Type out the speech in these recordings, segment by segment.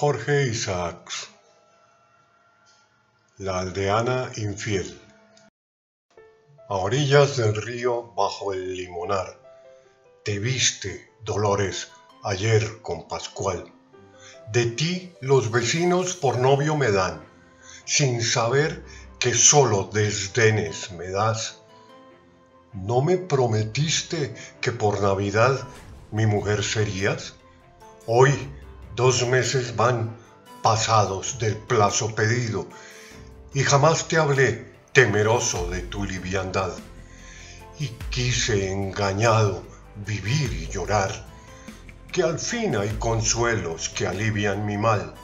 Jorge Isaacs. La aldeana infiel. A orillas del río bajo el limonar. Te viste, Dolores, ayer con Pascual. De ti los vecinos por novio me dan. Sin saber que solo desdenes me das. ¿No me prometiste que por Navidad mi mujer serías? Hoy dos meses van pasados del plazo pedido y jamás te hablé temeroso de tu liviandad y quise engañado vivir y llorar que al fin hay consuelos que alivian mi mal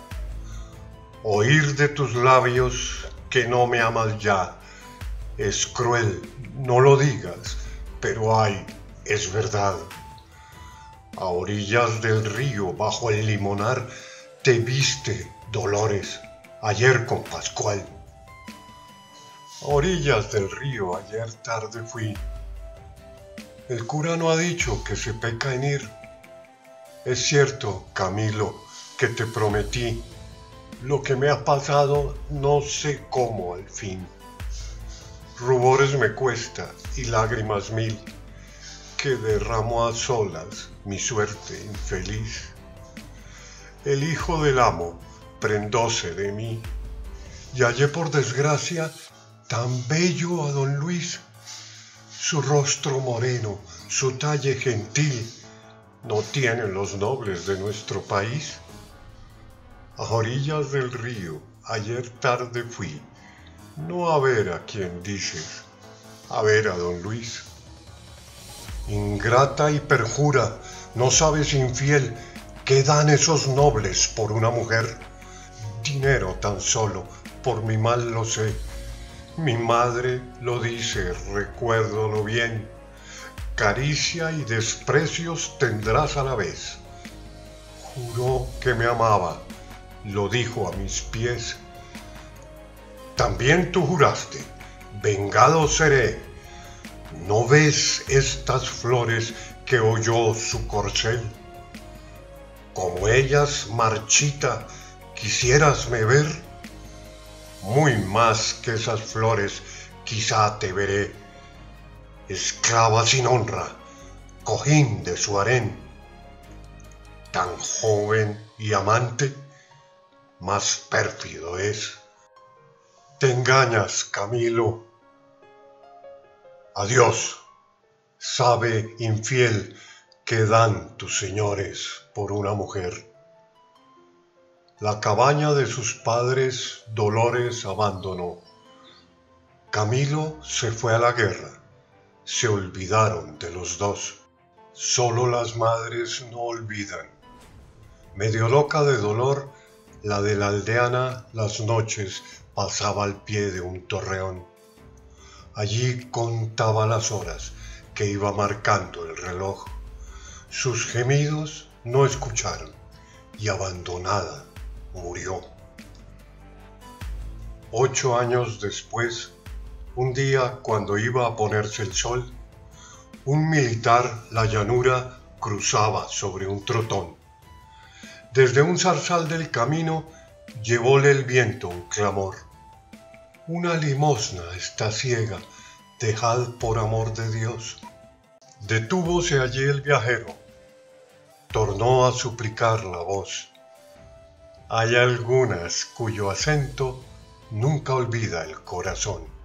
oír de tus labios que no me amas ya es cruel, no lo digas, pero ay, es verdad. A orillas del río, bajo el limonar, te viste, Dolores, ayer con Pascual. A orillas del río, ayer tarde fui. El cura no ha dicho que se peca en ir. Es cierto, Camilo, que te prometí. Lo que me ha pasado no sé cómo al fin rubores me cuesta y lágrimas mil, que derramo a solas mi suerte infeliz. El hijo del amo prendóse de mí, y hallé por desgracia tan bello a don Luis, su rostro moreno, su talle gentil, no tienen los nobles de nuestro país. A orillas del río ayer tarde fui, no a ver a quien dices, a ver a don Luis. Ingrata y perjura, no sabes infiel qué dan esos nobles por una mujer. Dinero tan solo, por mi mal lo sé. Mi madre lo dice, recuérdolo bien. Caricia y desprecios tendrás a la vez. Juró que me amaba, lo dijo a mis pies también tú juraste, vengado seré. ¿No ves estas flores que oyó su corcel? Como ellas, marchita, quisieras me ver. Muy más que esas flores quizá te veré. Esclava sin honra, cojín de su harén. Tan joven y amante, más pérfido es. Te engañas, Camilo. Adiós. Sabe, infiel, que dan tus señores por una mujer. La cabaña de sus padres Dolores abandonó. Camilo se fue a la guerra. Se olvidaron de los dos. Solo las madres no olvidan. Medio loca de dolor, la de la aldeana las noches pasaba al pie de un torreón. Allí contaba las horas que iba marcando el reloj. Sus gemidos no escucharon y abandonada murió. Ocho años después, un día cuando iba a ponerse el sol, un militar la llanura cruzaba sobre un trotón. Desde un zarzal del camino llevóle el viento un clamor. Una limosna está ciega, dejad por amor de Dios. Detúvose allí el viajero, tornó a suplicar la voz. Hay algunas cuyo acento nunca olvida el corazón.